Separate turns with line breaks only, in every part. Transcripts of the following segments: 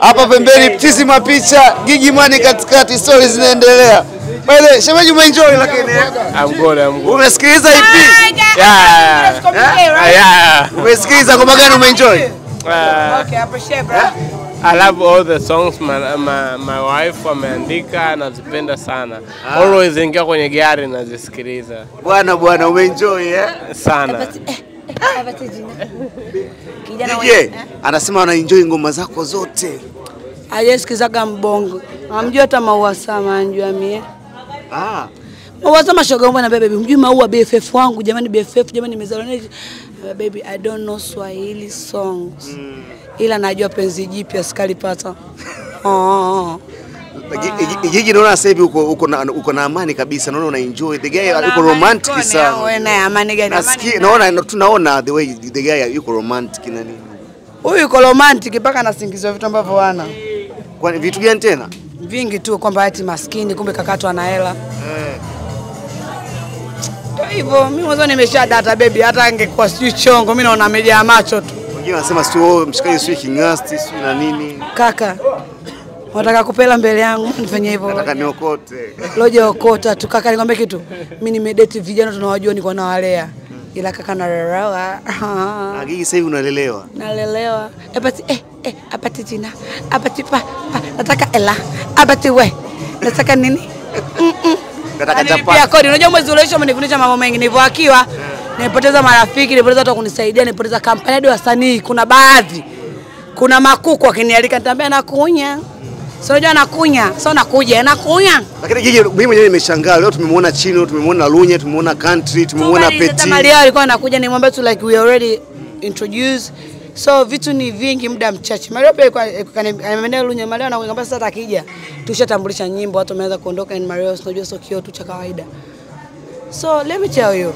hapa pembeni Ptizi mapicha Gigi Mani katikati, stori zinaendelea. Bale, shemeji umeenjoy lakini eh?
I'm good, I'm good.
Umesikiliza EP?
Yeah. Yeah.
Umesikiliza ngoma gani umeenjoy?
Uh,
Okay, I appreciate bro.
I love all the songs my, my, my wife ameandika nazipenda sana. Ah. Always ingia kwenye gari nazisikiliza
Bwana bwana umeenjoy eh?
sana.
Kijana
DJ anasema anaenjoy ngoma zako zote.
ajesikizaga mbongo. Amjua hata maua sama anjua mie
Ah,
maua sama shoga mbona baby? Mjui maua BFF wangu. Jamani BFF jamani nimezaliwa baby I don't know Swahili songs. Ila najua penzi jipya sikalipata. Oh.
Gi- naona sasa hivi uko uko na uko na amani kabisa, naona una enjoy the guy yuko romantic sana.
Wewe amani gani?
Nasikia
Amani
naona tunaona the way the guy yuko romantic na nini.
Huyu yuko romantic mpaka anasingizwa vitu ambavyo wana
Kwa vitu gani tena?
vingi tu kwamba ati maskini kumbe kakatwa na hela. Ndio hivyo, mimi mwanzo nimesha data baby, hata angekuwa sijui chongo, mimi naona amejaa macho tu.
Wengine wanasema sio wewe mshikaji sio kingasti sio na nini.
Kaka, unataka kupela mbele yangu nifanye hivyo?
Nataka niokote.
Loje okota tu kaka, nikwambie kitu, mimi nimedate vijana tunawajua, niko nawalea, ila kaka nalelewa
rarawa. Gigi sasa hivi unalelewa.
nalelewa apati eh, eh, apati jina apati pa, pa nataka ela apati we nataka nini
Nataka
chapati.
Pia
kodi. Unajua mwezi uliisha umenifundisha mambo mengi. Nilivyoakiwa nilipoteza marafiki, nilipoteza watu wa kunisaidia, nilipoteza kampani hadi wasanii. Kuna baadhi, kuna makuku wakinialika, nitaambia nakunya, si unajua nakunya, so nakuja nakunya.
Lakini Gigi mimi mwenyewe nimeshangaa leo tumemwona Chino, tumemwona Lunye, tumemwona Country, tumemwona Peti.
sasa leo alikuwa anakuja, nimwambia tu like we already introduced so vitu ni vingi muda mchache. Mario pia alikuwa amemendea Lunye, Mario na kwamba sasa atakija. tushatambulisha nyimbo, watu wameanza kuondoka and Mario unajua sio kioo tu cha kawaida. So let me tell you.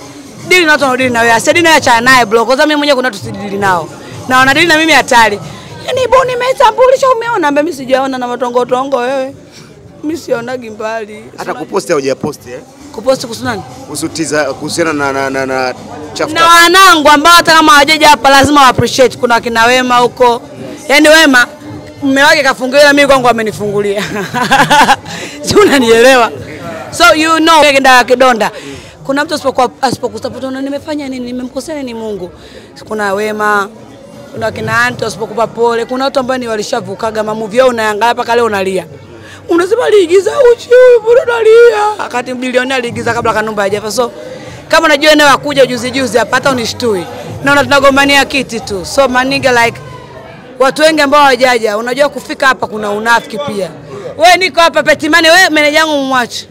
Dili na watu wanaodili na wewe. Asidili naye achana naye bro. Kwanza mimi mwenyewe kuna tusidili nao. Na wanadili na mimi hatari. Yaani bo nimetambulisha umeona mimi sijaona na matongo tongo wewe. Mimi sionagi mbali.
Hata kuposti au hujaposti eh?
kuposti kuhusu nani?
Kuhusu tiza kuhusiana na na na, na chafu
na wanangu ambao hata kama hawajaja hapa lazima wa appreciate. Kuna kina Wema huko, yaani Wema mume wake kafungulia, mimi kwangu amenifungulia si unanielewa? So you know kenda kidonda kuna mtu asipokuwa asipokusupport nimefanya nini, nimemkosea nini Mungu. Kuna Wema, kuna kina anti wasipokupa pole, kuna watu ambao ni walishavukaga mamuvi yao, unaangalia mpaka leo unalia unasema aliigiza uchi huyu, bado unalia? Wakati bilionea aliigiza kabla Kanumba hajafa. So kama unajua eneo akuja juzi juzi hapa, hata unishtui, naona tunagombania kiti tu. So maniga like watu wengi ambao hawajaja, unajua kufika hapa kuna unafiki pia. We niko hapa Peti Mane, we meneja yangu mwache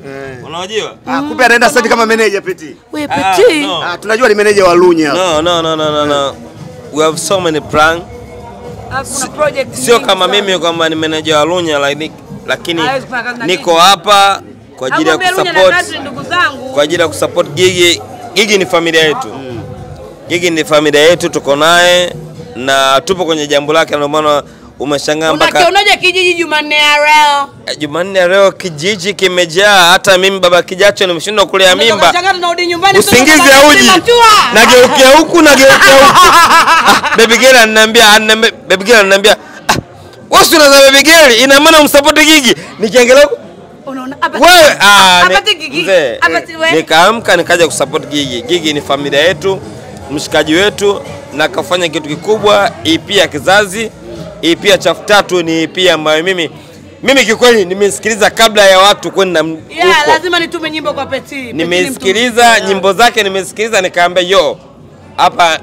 Unajua?
Ah, kumbe anaenda sasa kama meneja Peti.
we
Ah,
Peti.
no.
Ah, tunajua ni meneja wa Lunya.
No, no, no, no, no, no. We have so many plan.
Alafu
Sio kama mimi kwamba ni meneja wa Lunya like, lakini
kufanya
niko hapa kwa ajili ya kusupport
ndugu zangu.
kwa ajili ya kusupport Gigi. Gigi ni familia yetu. Gigi ni familia yetu, tuko naye na tupo kwenye jambo lake, ndio maana umeshangaa mpaka
Unakionaje kijiji Jumanne ya leo?
Jumanne ya leo kijiji kimejaa, hata mimi baba kijacho nimeshindwa kulea mimba. Usingizi hauji, nageukia huku nageukia huku. ah, baby girl ananiambia ananiambia baby girl ananiambia ah, wewe si unaza baby girl, ina maana umsupport Gigi. Nikiangalia wewe ah,
hapa Gigi. Hapa ti
nikaamka nikaja kusupport Gigi. Gigi ni familia yetu, mshikaji wetu na kafanya kitu kikubwa, EP ya kizazi, EP ya chafu tatu ni EP ambayo mimi mimi kikweli nimesikiliza kabla ya watu kwenda huko.
Yeah,
huko
lazima nitume nyimbo kwa Peti.
Nimesikiliza nyimbo zake, nimesikiliza nikaambia yo, hapa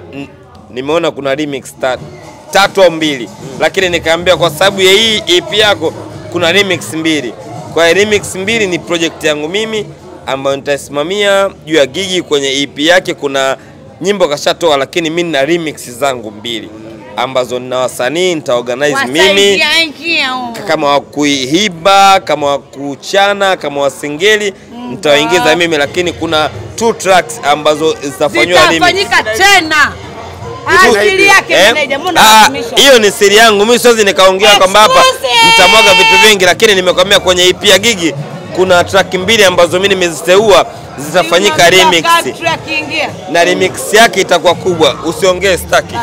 nimeona kuna remix tatu, tatu au mbili, lakini nikaambia kwa sababu ya hii EP yako kuna remix mbili. Kwa hiyo remix mbili ni project yangu mimi ambayo nitasimamia juu ya Gigi kwenye EP yake. Kuna nyimbo kashatoa, lakini mimi nina remix zangu mbili ambazo nina wasanii nitaorganize mimi. Kama wa kuihiba kama wakuchana kama wasingeli nitawaingiza mimi, lakini kuna two tracks ambazo zitafanywa mimi.
Zitafanyika tena.
Eh? Ah, hiyo ni siri yangu. Mimi, siwezi nikaongea kwamba hapa
nitamwaga
mtamwaga vitu vingi, lakini nimekwambia kwenye EP ya Gigi kuna track mbili ambazo mimi nimeziteua zitafanyika remix, na remix yake itakuwa kubwa, usiongee staki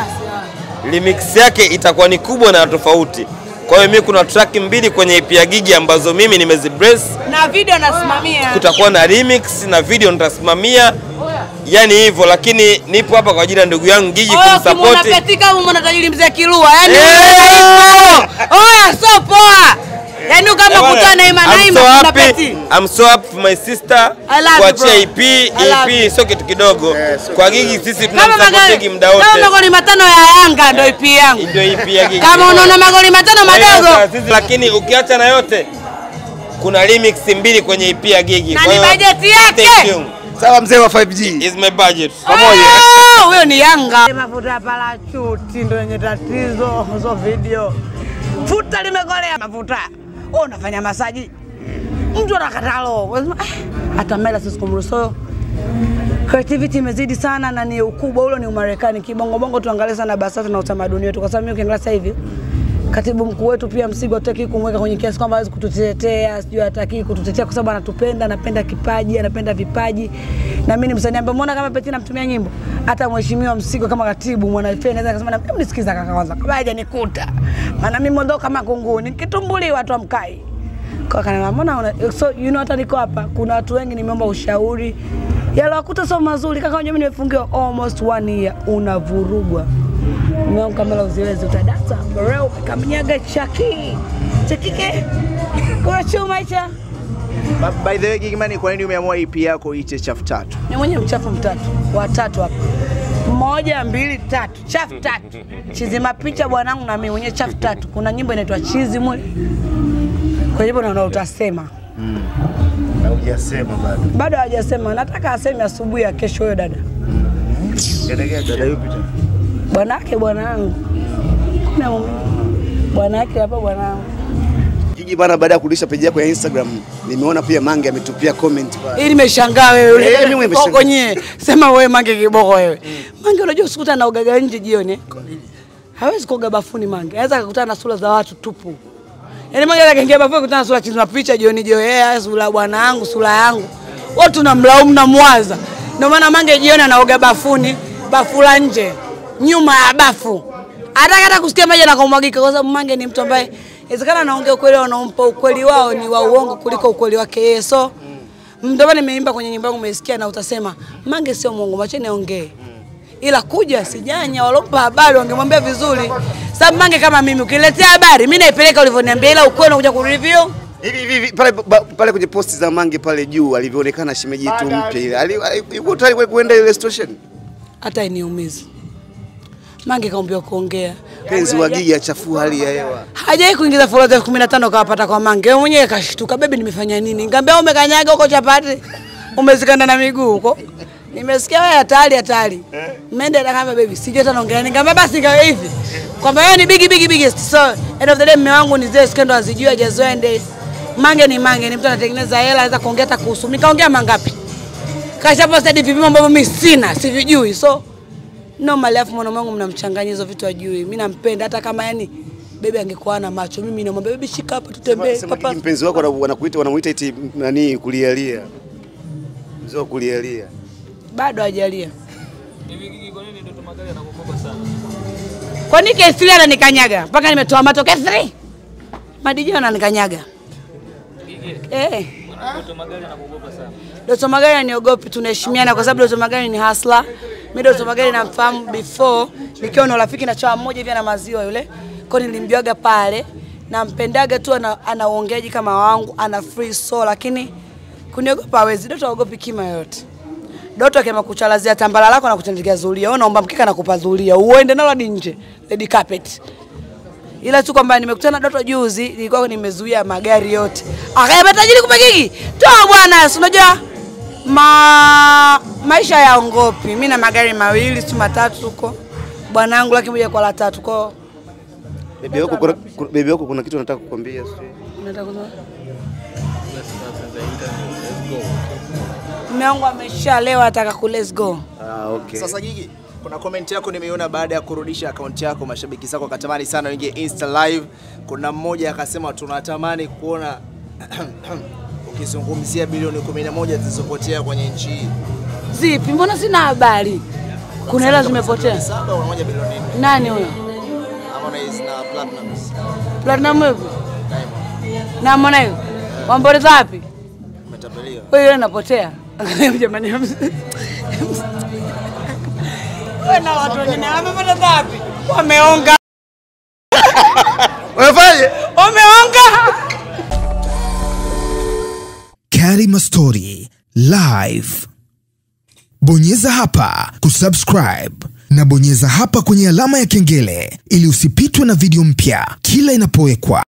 remix yake itakuwa ni kubwa na tofauti. Kwa hiyo mimi kuna track mbili kwenye EP ya Gigi ambazo mimi nimezibrace.
Na video nasimamia.
Kutakuwa na remix na video nitasimamia, yani hivyo, lakini nipo hapa kwa ajili ya ndugu yangu Gigi
Oya, ukimwona
kumsupport.
Petika au tajiri mzee Kilua, yani
yeah!
oya, so poa. Yani kama kutana na Ima
I'm
Naima
so
kuna. Peti.
I'm so happy for my sister
I love you,
kuachia
bro.
EP. EP sio kitu kidogo. Kwa Gigi sisi tunamtafuta muda wote.
Kama magoli matano ya Yanga ndio EP yangu.
Ndio EP ya Gigi.
Kama unaona magoli matano madogo
Lakini ukiacha na yote kuna remix mbili kwenye EP ya Gigi.
Na ni bajeti yake.
Sawa mzee wa 5G.
Is my budget.
Pamoja. huyo ni Yanga. Mafuta ya parachuti ndio yenye tatizo, hizo video. Futa limegolea mafuta. Wewe unafanya masaji. Mtu anakataa roho. "Eh, Hata Mela sisi kumruhusu. Creativity imezidi sana na ni ukubwa ule ni Umarekani. Kibongo bongo tuangalie sana BASATA na utamaduni wetu kwa sababu mimi ukiangalia sasa hivi katibu mkuu wetu pia Msigo hataki kumweka kwenye kiasi kwamba hawezi kututetea, sijui hataki kututetea kwa sababu anatupenda, anapenda kipaji, anapenda vipaji. Na mimi ni msanii ambaye umeona kama Peti namtumia nyimbo, hata mheshimiwa Msigo kama katibu mwana FA naweza kusema hebu nisikiza kaka kwanza, kabla hajanikuta. Maana mimi ndo kama kunguni, nikitumbuliwa watu amkai. Kwa kana mbona una so you know hata niko hapa kuna watu wengi nimeomba ushauri. Yalowakuta sio mazuri kaka, mimi nimefungiwa almost one year unavurugwa. Mwangu kama uziwezi utadata. Leo umekamnyaga chaki. Chakike. Kuna chuma hicho.
Ba- By the way, Gigimani, kwa nini umeamua EP yako iite chafu tatu?
Ni mwenye mchafu mtatu. Watatu hapa. Moja, mbili, tatu. Chafu tatu. Chizi mapicha bwanangu na mimi mwenye chafu tatu. Kuna nyimbo inaitwa Chizi mwe, Kwa hivyo naona utasema.
Na hujasema bado.
Bado hajasema. Nataka aseme asubuhi ya kesho huyo dada.
Dada yupi tena?
Bwana yake bwanangu. Kuna mume. Bwana hapa bwanangu.
Gigi bana, baada ya kurudisha peji yako ya Instagram, nimeona pia Mange ametupia comment pale.
Ili nimeshangaa wewe
yule. mimi
ule
nimeshangaa.
kiboko nye. Sema wewe Mange kiboko wewe. Mange unajua usikuta na ugaga nje jioni. eh? Hawezi kuoga bafuni Mange. Anaweza kukutana na sura za watu tupu. Yaani Mange anaweza kaingia bafuni kukutana na sura chini mapicha jioni jioni. Eh, sura bwana yangu, sura yangu. Watu tunamlaumu na mwaza. Ndio maana Mange jioni anaoga bafuni, bafula nje, nyuma ya bafu. Hataka hata kusikia maji yanakomwagika kwa sababu Mange ni mtu ambaye inawezekana anaongea ukweli, wanaompa ukweli wao ni wa uongo kuliko ukweli wake yeye. So ndio maana nimeimba kwenye nyimbo yangu, umesikia na utasema Mange sio mwongo, macheni aongee. Ila kuja sijanya, walompa habari wangemwambia vizuri. Sababu Mange kama mimi, ukiletea habari mimi naipeleka ulivyoniambia, ila ukweli unakuja kureview.
Hivi hivi hivi, pale pale kwenye posti za Mange pale juu alivyoonekana shemeji yetu mpya ile. Yuko tayari kwenda ile station?
Hata iniumize. Mange kaambiwa kuongea.
Penzi wa Gigi achafua hali ya hewa.
Hajai kuingiza followers elfu kumi na tano kawapata kwa Mange. Wewe mwenyewe kashtuka, bebi, nimefanya nini? Ngambia umekanyaga huko chapati, umezikanda na miguu huko. Nimesikia wewe hatari hatari. Mende akamba bebi, sijui hata naongelea nini. Ngambia basi ngawe hivi. Kwamba wewe ni bigi bigi biggest. So end of the day mume wangu ni zile skendo azijui hajazoende. Mange ni Mange, ni mtu anatengeneza hela, anaweza kuongea hata kuhusu. Mimi kaongea mangapi? Kashaposta hadi vipimo ambavyo mimi sina, sivijui. So normal afu mwanaume wangu mnamchanganya hizo vitu ajui. Mimi nampenda hata kama yani bebe angekuwa na macho, mimi namwambia bebe, shika hapa tutembee. Papa
mpenzi wako wana- wanakuita wanamuita eti nani kulialia. Mzee kulialia.
bado hajalia. Kwa nini K3 ananikanyaga mpaka nimetoa mato K3? Madijio ananikanyaga. Eh. Doto Magari aniogopi, tunaheshimiana kwa sababu Doto Magari ni hustler. Mimi Doto Magari namfahamu before nikiwa na rafiki na chama mmoja hivi na maziwa yule. Kwa nilimjuaga pale. Nampendaga tu ana, ana uongeaji kama wangu, ana free soul lakini kuniogopa hawezi. Doto haogopi kima yoyote. Doto akiamua kuchalazia tambala lako na kutandikia zulia, wewe naomba mkeka na kupa zulia, uende nalo hadi nje, red carpet. Ila tu kwamba nimekutana na Doto juzi, nilikuwa nimezuia magari yote. akaya tajiri kumbe Gigi. Toa bwana, si unajua ma maisha yaongopi. Mimi na magari mawili tu matatu huko. Bwanangu laki moja kwa la tatu kwa
Bebi wako kuna, bebe wako kuna kitu nataka kukwambia sio?
Unataka kusema? Mume wangu ameshalewa, ataka ku let's go.
Ah, okay.
Sasa Gigi, kuna comment yako nimeiona baada ya kurudisha akaunti yako, mashabiki zako wakatamani sana uingie Insta live. Kuna mmoja akasema tunatamani kuona ukizungumzia bilioni 11 zilizopotea kwenye nchi hii.
Zipi? Mbona sina habari? Kuna hela zimepotea.
Saba au moja bilioni nne
Nani huyo?
Harmonize na Platinum.
Platinum hivi na Harmonize wamboleza wapi?
Umetapeliwa.
Wewe yule Angalia Jamani. Wewe na watu wengine wamepata wapi? Wameonga.
Unafaje?
Wameonga.
Karima Mastori Live. Bonyeza hapa kusubscribe na bonyeza hapa kwenye alama ya kengele ili usipitwe na video mpya kila inapowekwa.